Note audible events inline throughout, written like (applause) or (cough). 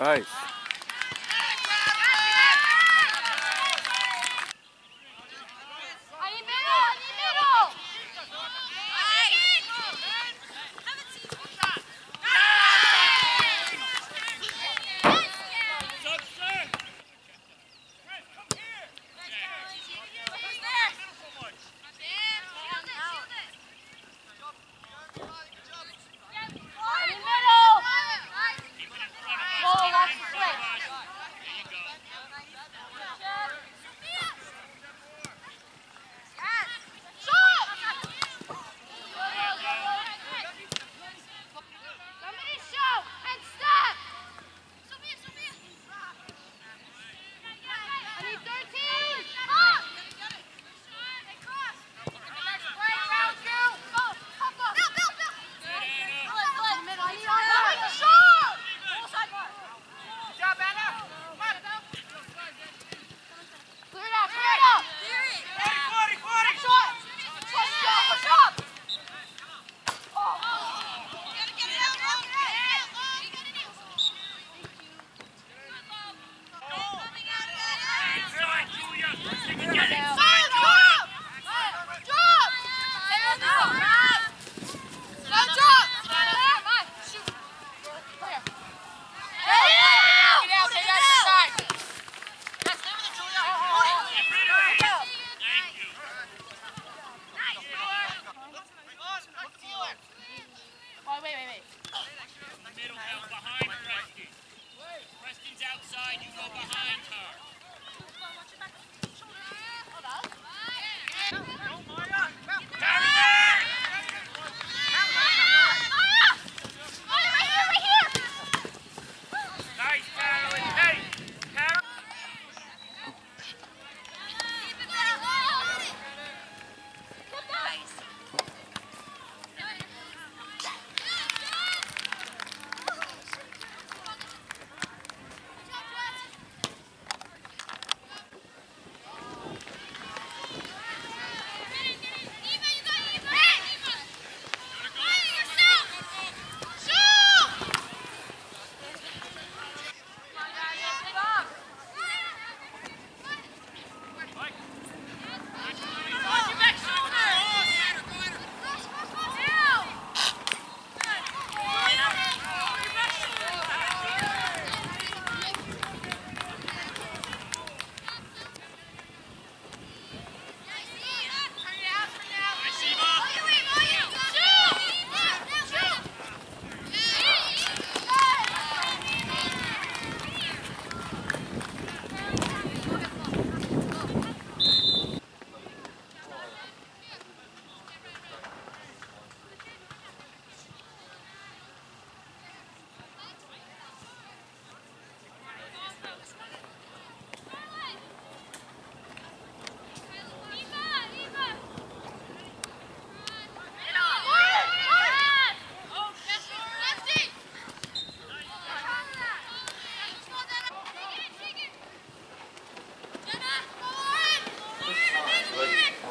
Nice.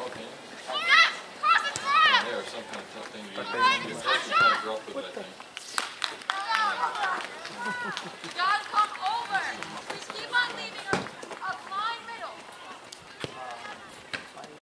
okay. They (laughs)